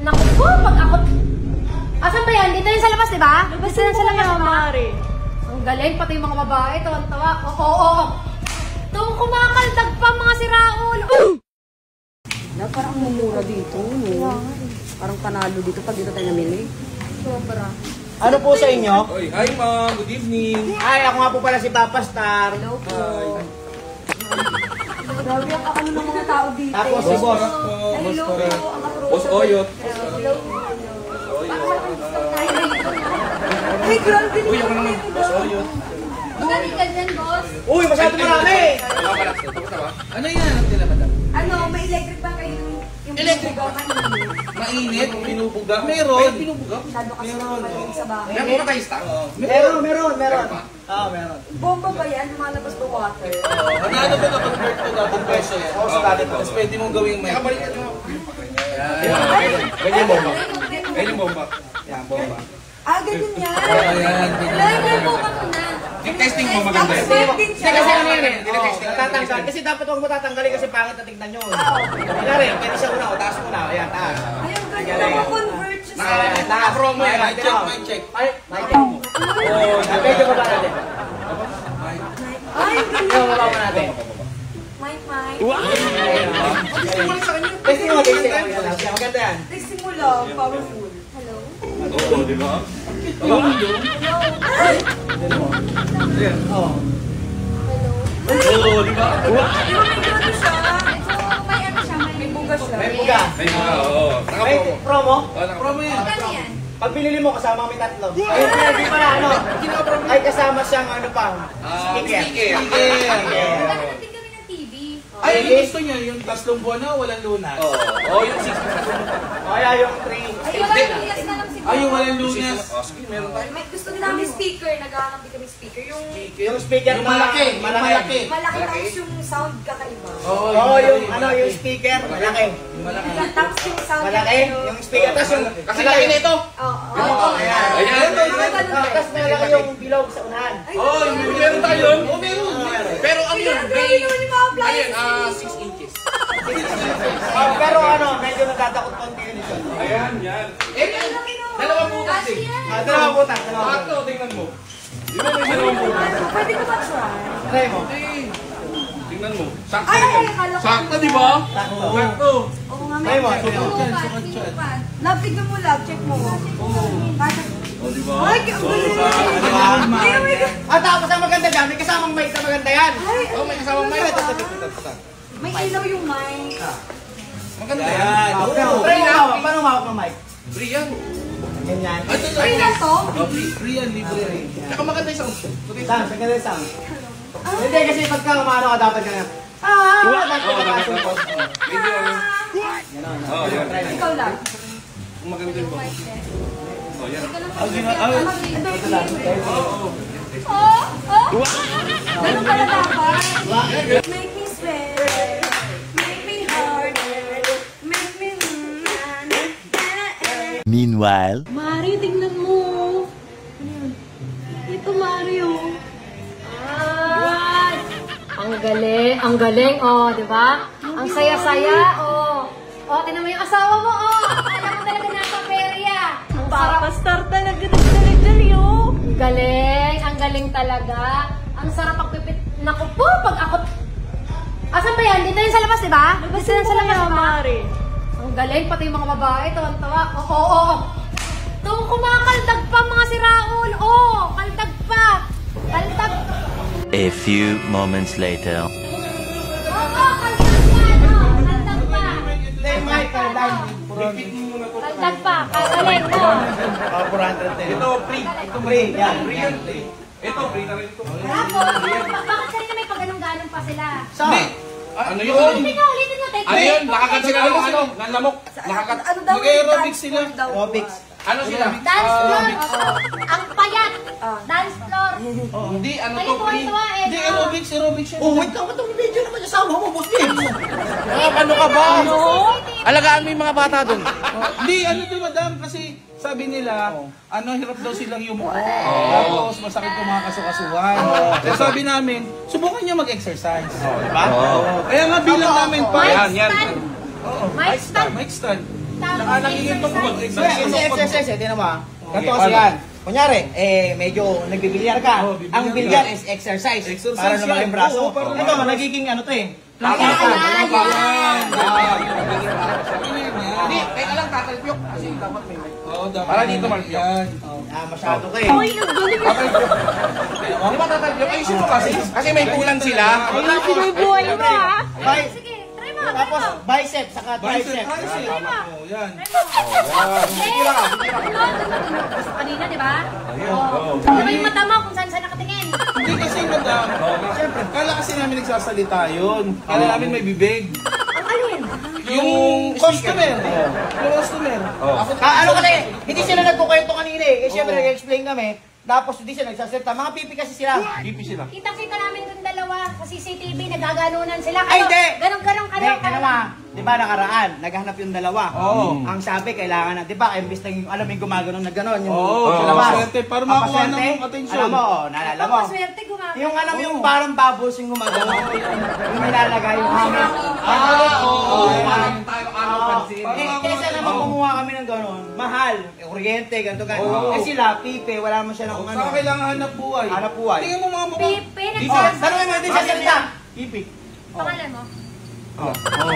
Naku po, pag ako... Asan ba yan? Dito yan sa labas, di ba? Dito yan sa labas, di ba? Ang galing, pati yung mga babae, tawan-tawa. Oo, oo, oo. Tung kumakaldag pa mga si Raul. Oh! Na, parang mumura dito, no? Parang panalo dito pag dito tayo namili. Sobra. Ano po sa inyo? Oy, hi ma'am, good evening. Ay, ako nga po pala si Papa Star. Hello po. Grabe ang kakano ng mga tao dito. Tapos si Boss. Hello po, ang Boss Oyot. Hello po. Ay, grabe Uy, ako naman, Boss Oyot. Magaling ka dyan, boss. Uy, masyado marami! Na ba? Ano yan ang tila madam? Ano, may electric ba kayo? Electric kanina? Mainit, binubuga. Meron. Binubuga. Masyado kasi malamig sa bahay. Meron ba kayo stock? Meron, meron, meron. Oo, meron. Bomba ba yan? Lumalabas ba water? Ano ano ba na-convert mo dating peso yan? Oo, sa peso. Tapos pwede mong gawing may... Kabalikan nyo. Ganyan bomba. Ganyan bomba. Yan, bomba. Ah, ganyan yan. Ayan, Lagay po ka muna. Yung testing mo maganda welding Hindi siya. kasi ano yan eh. Oo, natatanggal. Kasi dapat huwag mo tatanggalin kasi pangit na tignan nyo. Kaya rin, pwede siya una. O, taas mo na. Ayan, taas. Ayun, ganyan na convert siya sa... Naka-promo yan. Mic check, mo. mic check. Ay, mic check. Oh, Ah, Medyo baba natin. Ay, Medyo ganyan. baba natin. Mike, Mike. Testing mo, testing mo. Lang. Maganda yan. Testing mo lang, powerful. Hello? Oo, di ba? Oo, di ba? Di ba may may ano siya, may... May siya. May buga. Ay, mga, oo. May promo. Naka-promo yan. Ano yan? Pag binili mo, kasama may tatlo. Ayun, hindi pala ano. Ay, kasama siyang ano pa. Ah, Sticker. sticker. Magkakaroon din kami ng TV. Ay, yung gusto niya, yung tatlong buwan na walang lunas. Oo, oh, yung 6 Kaya yung 3. Ay, wala yung yes na lang siguro. Ay, yung walang lunas. Oh, sige, meron tayo. May gusto din namin speaker. Naghahanap din kami speaker. Yung Yung speaker Yung na malaki, yung malaki. malaki tapos yung sound kakaiba. Oo, Oo, yung ano, yung speaker, malaki. Tapos yung sound Malaki, yung speaker. Tapos yung, Kasi laki na ito. Oo. Oo, ayan. Ayan. Tapos malaki yung bilog sa unahan. Oh, yung meron tayo. Oh, meron. Pero ano yun? Appliances. Ayun, ah, 6 inches. Oh, pero ano, medyo natatakot konti yun ito. Ayan, yan. Eh, dalawang butas eh. Ah, dalawa butas, dalawa butas. Tatlo, tingnan mo. Di ba may dalawang butas? Pwede ko ba try? Try mo. Tingnan mo. Sakto Ay, ay, akala ko- Sakto, di ba? Sakto. Sakto. Oo nga, may tignan mo, love. Check mo. Bakit? Oh, di ba? Ay, ang galing. Ay, oh my God. Yan. Ay, Oh, may kasamang mic. May ilaw yung mic. Maganda yan. Ah, Try mo hawak. Paano hawak ng mic? Free yan. Ganyan. Free na to? Oh, free. Yan, libre rin. Tsaka maganda yung sound. Sound, sa ganun sound. Hindi kasi pagka umano ka dapat. Ah, Oh, ka maganda. Video ano. Ganon. Oh, yan. Ikaw lang. Maganda yung box. Oh, yan. Ito lang. Oh, oh. Ganun pala dapat. Make me sweat. Make me harder. Make me... Meanwhile, Mari, tingnan mo. Ano yun? Ito, Mario. Ah! Ang galing, ang galing, oh, di ba? Ang saya-saya, oh. Oh, tingnan mo yung asawa mo, oh. Alam mo talaga nasa perya. Ang sarap. Papastar talaga nagdali-dali, oh. Ang galing, ang galing talaga. Ang sarap pagpipit. Naku po, pag ako... Asan ba yan? Dito yan sa labas, di ba? Dito yan sa labas, di ba? Ang galing, pati yung mga babae, tawan-tawa. Oo, oo, oo. Tung kumakaldag pa mga si Raul. Oh, kaldag pa. Kaldag. a few moments later. Oo, oh, kaldag pa. No, kaldag pa. Hindi, mic, kaldag. Kaldag pa. Kagaling. Ah, 410. Ito, free. Ito free, yan. Free yan. Ito, free na rin ito. Tapos, ba- bakit kanina may pag-ganong-ganong pa sila? So, Ano yun? Ulitin nyo, ulitin nyo. Ano yun? Nakakat sila ng ano? Ng lamok. Nakakat. Ano daw? Nag-aerobics sila. aerobics. Ano sila? Dance Ah, floor. oo. Ang payat. Ah. Dance floor. Hindi, ano Kayo to, tuwa eh, Hindi, aerobics, aerobics. Oh, wait lang, itong video naman yung sama mo, boss James. Ah, ano ka ba? Alagaan mo yung mga bata doon. Hindi, ano din madam, kasi sabi nila, ano, hirap daw silang yumuko. Tapos masakit yung mga kasukasuhan. Kaya sabi namin, subukan nyo mag-exercise. Diba? Kaya nga bilang namin pa. Yan, yan. Mic stand. Mic stand. Saka nagiging tungkol. exercise. Kasi exercise eh, tinan mo ah. Ganito Okay, kasi ano? yan. Kunyari, eh, medyo nagbibilyar ka. Oh, bibilyar Ang bilyar is exercise. Exercise para naman yan. yung braso. Oo, para Ito, naman. nagiging ano to eh. Ayan, Lakas. ayan, ayan. Hindi, kaya lang tatalpyok. Kasi dapat may mic. Oo, dapat. Para dito. Yan. Ah, masyado ka eh. Uy, ang galing. Di ba tatalpyok? Ayusin mo kasi. Kasi may kulang sila. Sinubuhay mo ah. Bi- Sige, try mo. Tapos, bicep, saka Bicep. tricep. Tricep. Tama. Oo, yan. Tira ka, Gusto kanina, di ba? Oo. Ano yung mata mo kung saan saan nakatingin? Hindi kasi madam. Siyempre, kala kasi namin nagsasalita yun. Kala namin may bibig. Ang alin? Yung customer. Yung customer. Ako Ah, ano kasi, hindi sila nagkukwento kanina eh. Eh, syempre, nag-explain kami. Tapos, hindi sila nagsasalita. Mga pipi kasi sila. Pipi sila. Kitang-kita namin yung dalawa sa CCTV, nagaganunan sila. Ay, hindi! Ganong-ganong kayo. Hindi, ano ma, di ba nakaraan, naghanap yung dalawa. Oo. Ang sabi, kailangan na, di ba, imbis na yung, alam mo yung gumaganon na gano'n, yung Oo, sa labas. paswerte, para Ang makuha paswerte, ng atensyon. Alam mo, oh, naalala mo. Kapaswerte gumagawa. Yung alam mo yung parang bubbles yung gumaganon. yung nilalagay yung hangin. Ah, oo. Eh, kesa naman kumuha kami ng gano'n, mahal, eh, kuryente, ganito, ganito. Oo. Eh sila, pipe, wala mo siya ng ano. Saka kailangan hanap buhay. Hanap buhay. Tingnan mo mga mukha. Pipi, Oh, nagsasalita. tanongin mo din sa salita. Pipi. Pangalan mo? Oh,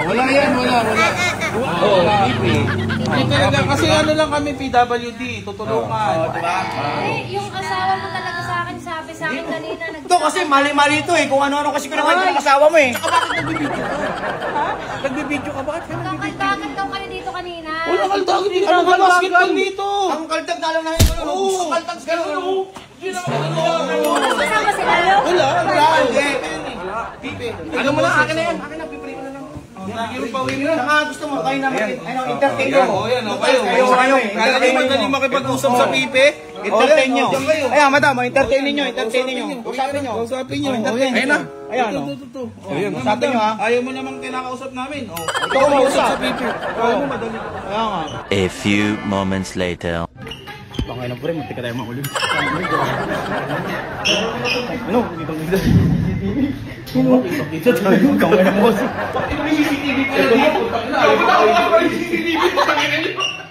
wala yan, wala, wala. Oo, pipi. Pipi talaga, kasi ano lang kami PWD, tutulungan. Diba? Eh, yung asawa mo talaga sa akin, sabi sa akin kanina. nag- Ito kasi mali-mali ito eh. Kung ano-ano kasi kinakwento ng asawa mo eh. Nagbibidyo ka, bakit ka Kakaldagan daw kayo dito kanina. Wala kaldagan dito. Ano ba basketball dito? Ang kaltag na lang na yun. Ano? Oo. Ang kaltag ka lang. Ano? Kasama sila. Wala, Wala, hindi. Pipi. Ano mo lang, akin na yan. Akin na, pipili Saka gusto mo kayo naman, ano, entertain Ayan, mo. oh, yan, oh, kayo. Kayo, kayo. Kala makipag-usap sa pipi? Entertain nyo. Ayan, madam, entertain nyo, entertain nyo. Usapin nyo. Kausapin nyo. Entertain Ayan nyo. na. Ayan, Ito, oh. ito, ito. Ayan, usapin nyo, ha? Ayaw mo namang kinakausap namin. Oh. Ikaw ang mausap. sa pipi. Ayaw mo madali. A few moments later. Baka lang po rin, muntik ka tayo makulit. Ano? Kitang kita. Ano? Kita tayo. Kamay ng boss. Ito na, putang ina. Ayaw mo na ako CCTV. Putang ina nyo.